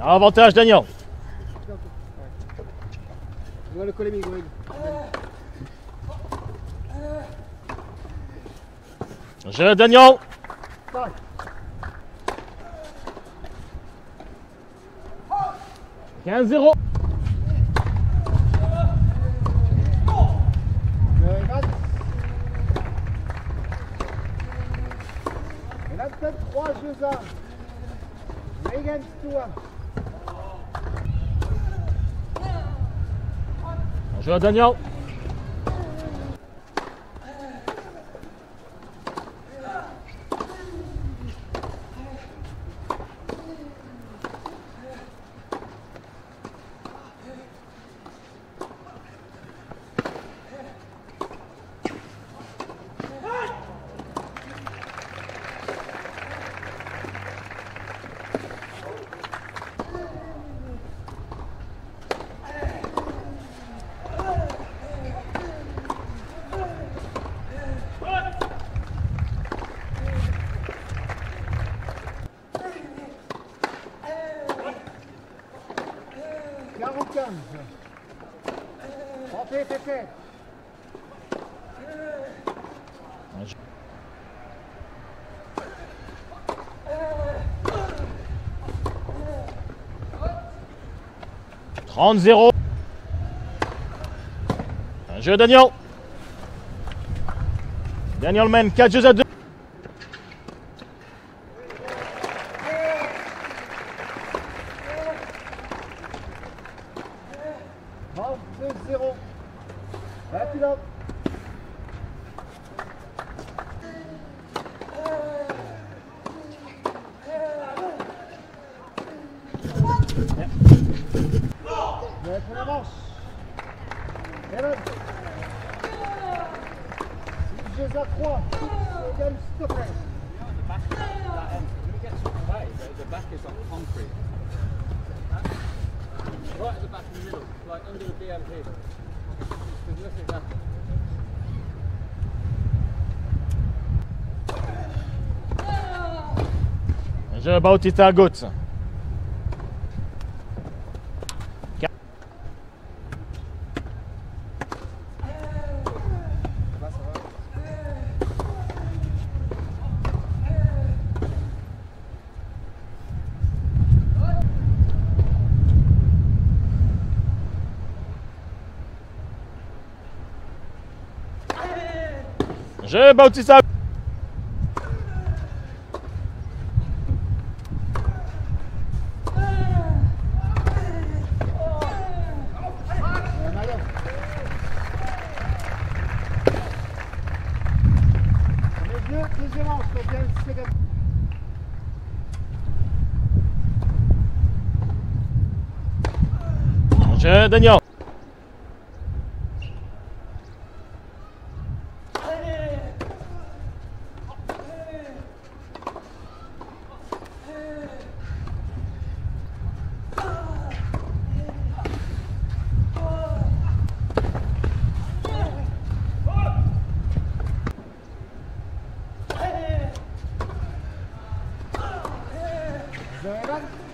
Avantage Daniel. On va le coller, Miguel. Jeu Daniel. Tac. Quinze 0 Euh, Matt. Il y en a peut-être trois jeux à. Daniel. 30-0. Un jeu d'Agnon. Daniel Men, 4 jeux à 2. Bon, 2-0 up. The back is on concrete. Right at the back in the middle, like under the BMP. Nothing there. Jeu Bautista à gauche. Jeu Bautista. Euh, Marion. Les deux, deuxième manche, Egan, Egan. Jeu Daniel. Здорово.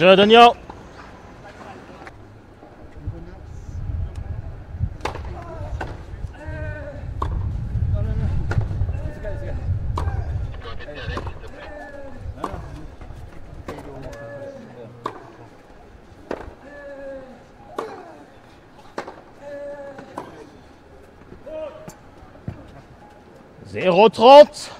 Jeu Daniel. Zéro trente.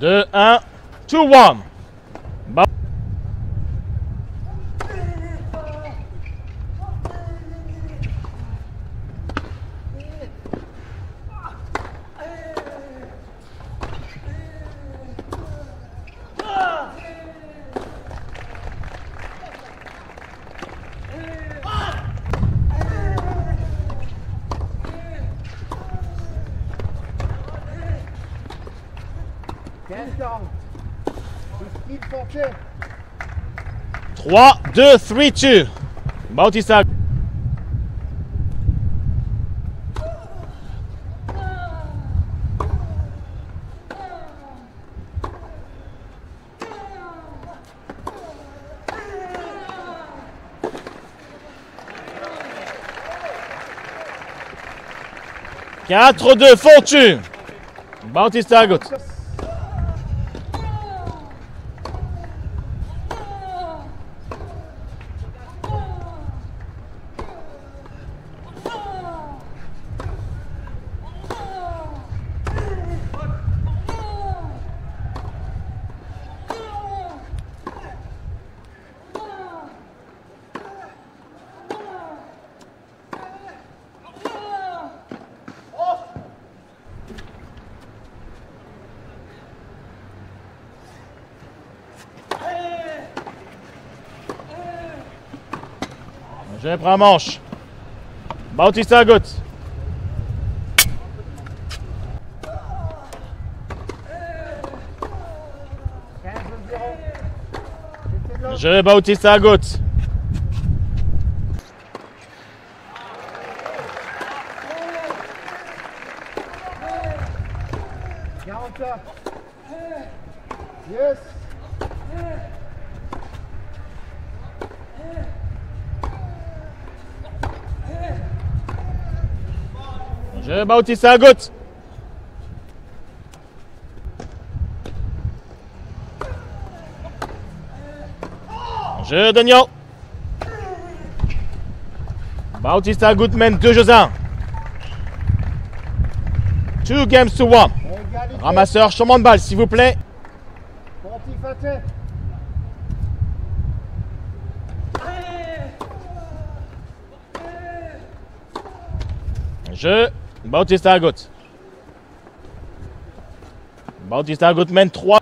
2, 1, 2, 1. 3, 2, 3, 2. Bautista. Quatre de fortune. Bautista Agut. Je prends manche. Bautista à gauche. Je Bautista à gauche. Je Bautista à gauche. Je Daniel. Bautista Goodman, 2 jeux 1. 2 games to 1. Égalité. Ramasseur, changement de balle, s'il vous plaît. Pontifaté. Bautista à. Bautista Goodman, 3.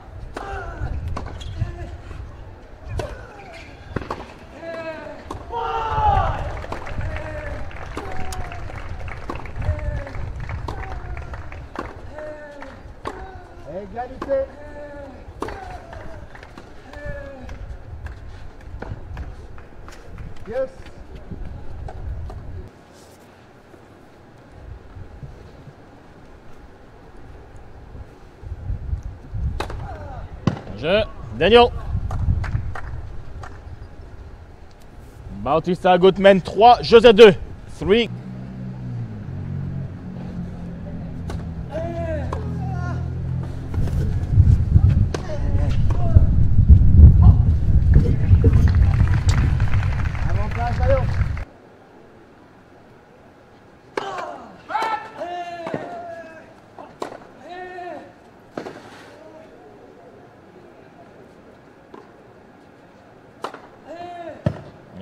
Je Daniel. Bautista Goodman, 3. José 2. 3.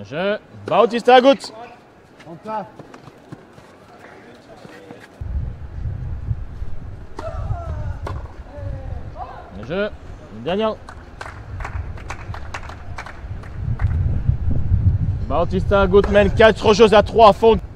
Je Bautista à gauche. Compta. Je Daniel. Bautista Goodman, 4 jeux à 3. Fond. jeu, Bautista à gauche.